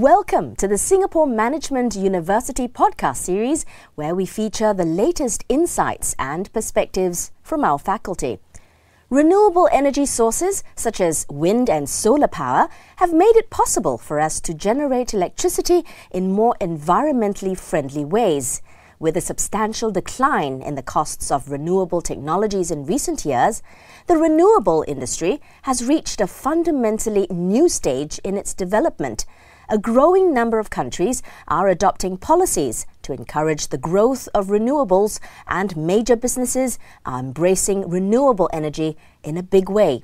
Welcome to the Singapore Management University podcast series, where we feature the latest insights and perspectives from our faculty. Renewable energy sources, such as wind and solar power, have made it possible for us to generate electricity in more environmentally friendly ways. With a substantial decline in the costs of renewable technologies in recent years, the renewable industry has reached a fundamentally new stage in its development a growing number of countries are adopting policies to encourage the growth of renewables, and major businesses are embracing renewable energy in a big way.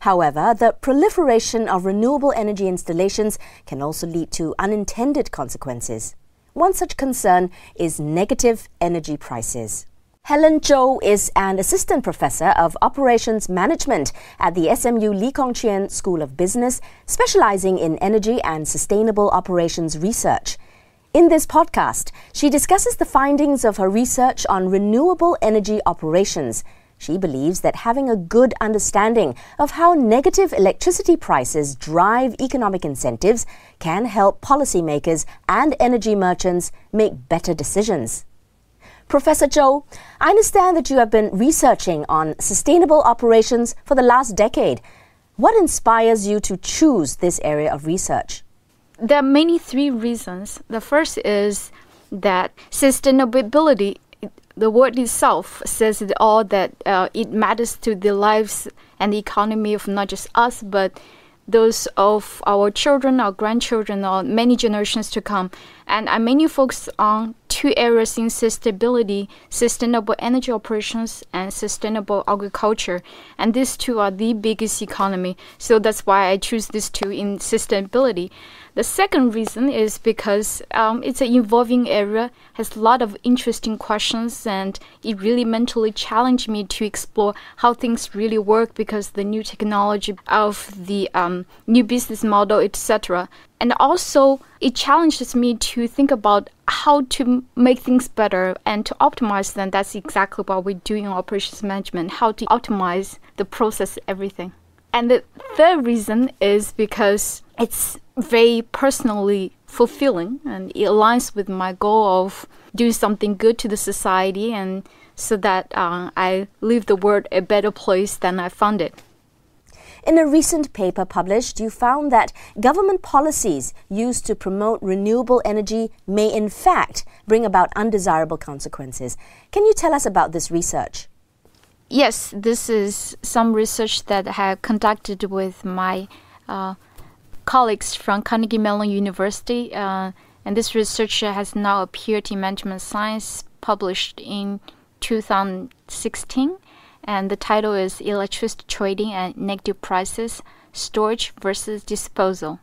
However, the proliferation of renewable energy installations can also lead to unintended consequences. One such concern is negative energy prices. Helen Zhou is an assistant professor of operations management at the SMU Lee Kong Chian School of Business, specializing in energy and sustainable operations research. In this podcast, she discusses the findings of her research on renewable energy operations. She believes that having a good understanding of how negative electricity prices drive economic incentives can help policymakers and energy merchants make better decisions. Professor Zhou, I understand that you have been researching on sustainable operations for the last decade. What inspires you to choose this area of research? There are many three reasons. The first is that sustainability, the word itself says it all that uh, it matters to the lives and the economy of not just us, but those of our children, our grandchildren, or many generations to come. And I mainly focus on two areas in sustainability sustainable energy operations and sustainable agriculture. And these two are the biggest economy. So that's why I choose these two in sustainability. The second reason is because um, it's an evolving area, has a lot of interesting questions, and it really mentally challenged me to explore how things really work because the new technology of the um, new business model, etc. And also, it challenges me to think about how to make things better and to optimize them. That's exactly what we do in operations management, how to optimize the process, everything. And the third reason is because it's very personally fulfilling and it aligns with my goal of doing something good to the society and so that uh, I leave the world a better place than I found it. In a recent paper published, you found that government policies used to promote renewable energy may in fact bring about undesirable consequences. Can you tell us about this research? Yes, this is some research that I have conducted with my uh, colleagues from Carnegie Mellon University, uh, and this research has now appeared in Management Science, published in 2016, and the title is Electricity Trading and Negative Prices: Storage versus Disposal.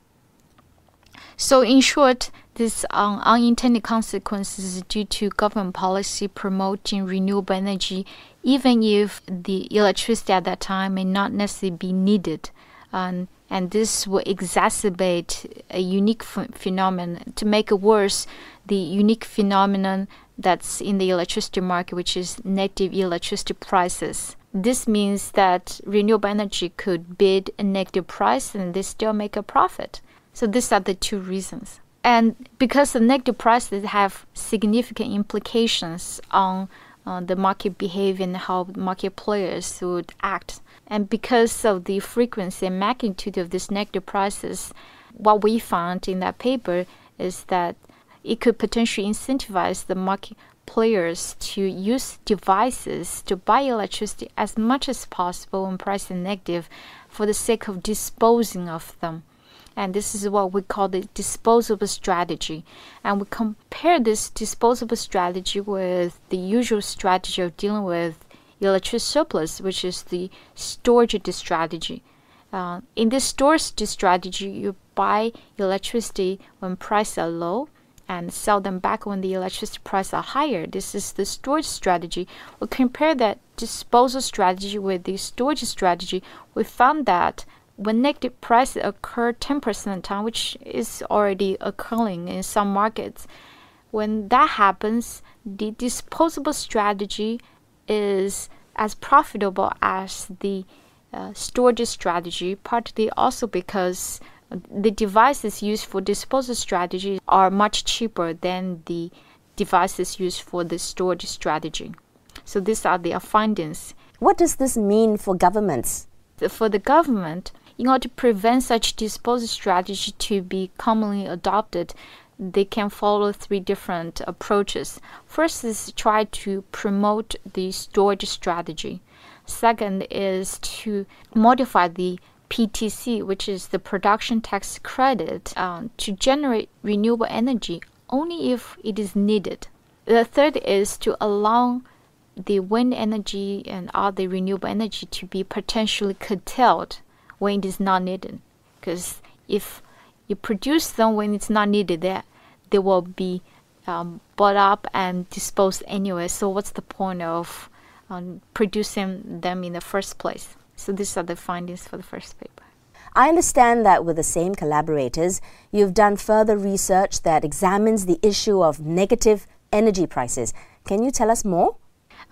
So, in short, these um, unintended consequences due to government policy promoting renewable energy, even if the electricity at that time may not necessarily be needed. Um, and this will exacerbate a unique ph- phenomenon to make it worse the unique phenomenon that's in the electricity market which is negative electricity prices. This means that renewable energy could bid a negative price and they still make a profit. So these are the two reasons. And because the negative prices have significant implications on uh, the market behavior and how market players would act and because of the frequency and magnitude of these negative prices, what we found in that paper is that it could potentially incentivize the market players to use devices to buy electricity as much as possible when price is negative for the sake of disposing of them. And this is what we call the disposable strategy. And we compare this disposable strategy with the usual strategy of dealing with electricity surplus, which is the storage strategy. Uh, in this storage strategy, you buy electricity when prices are low and sell them back when the electricity prices are higher. This is the storage strategy. We compare that disposal strategy with the storage strategy. We found that when negative prices occur 10% of time, which is already occurring in some markets, when that happens, the disposable strategy is as profitable as the uh, storage strategy, partly also because the devices used for disposal strategy are much cheaper than the devices used for the storage strategy. So these are their findings. What does this mean for governments? For the government, in order to prevent such disposal strategy to be commonly adopted, they can follow three different approaches. First is try to promote the storage strategy. Second is to modify the PTC, which is the production tax credit, um, to generate renewable energy only if it is needed. The third is to allow the wind energy and other renewable energy to be potentially curtailed when it is not needed. Because if you produce them when it's not needed, they, they will be um, bought up and disposed anyway. So what's the point of um, producing them in the first place? So these are the findings for the first paper. I understand that with the same collaborators, you've done further research that examines the issue of negative energy prices. Can you tell us more?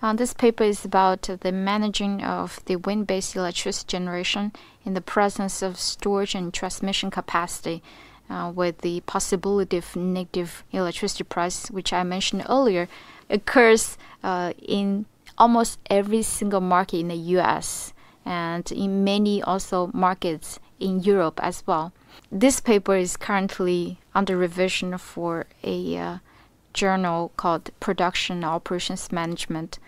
Uh, this paper is about uh, the managing of the wind-based electricity generation in the presence of storage and transmission capacity uh, with the possibility of negative electricity price, which I mentioned earlier, occurs uh, in almost every single market in the U.S. and in many also markets in Europe as well. This paper is currently under revision for a uh, journal called Production Operations Management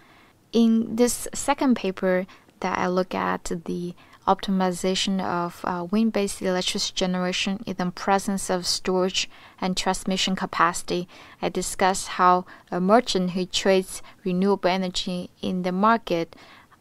in this second paper that I look at the optimization of uh, wind-based electricity generation in the presence of storage and transmission capacity. I discuss how a merchant who trades renewable energy in the market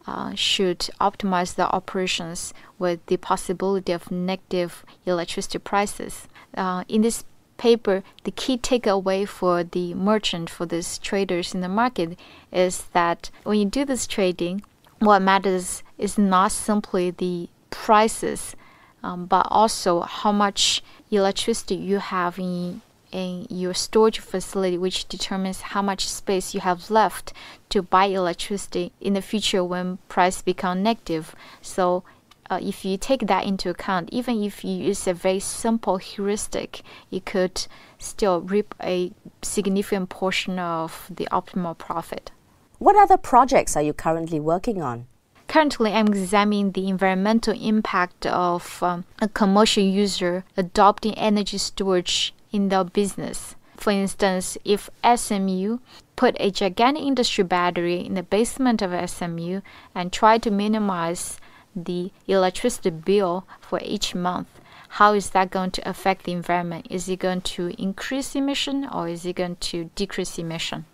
uh, should optimize the operations with the possibility of negative electricity prices. Uh, in this paper, the key takeaway for the merchant, for these traders in the market, is that when you do this trading, what matters is not simply the prices, um, but also how much electricity you have in in your storage facility, which determines how much space you have left to buy electricity in the future when price become negative. So uh, if you take that into account, even if you use a very simple heuristic, you could still reap a significant portion of the optimal profit. What other projects are you currently working on? Currently, I'm examining the environmental impact of um, a commercial user adopting energy storage in their business. For instance, if SMU put a gigantic industry battery in the basement of SMU and try to minimize the electricity bill for each month, how is that going to affect the environment? Is it going to increase emission or is it going to decrease emission?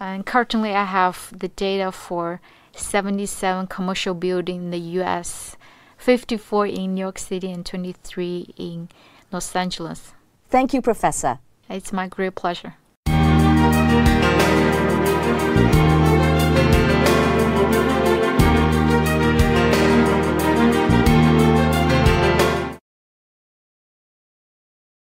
And currently, I have the data for 77 commercial buildings in the US, 54 in New York City, and 23 in Los Angeles. Thank you, Professor. It's my great pleasure.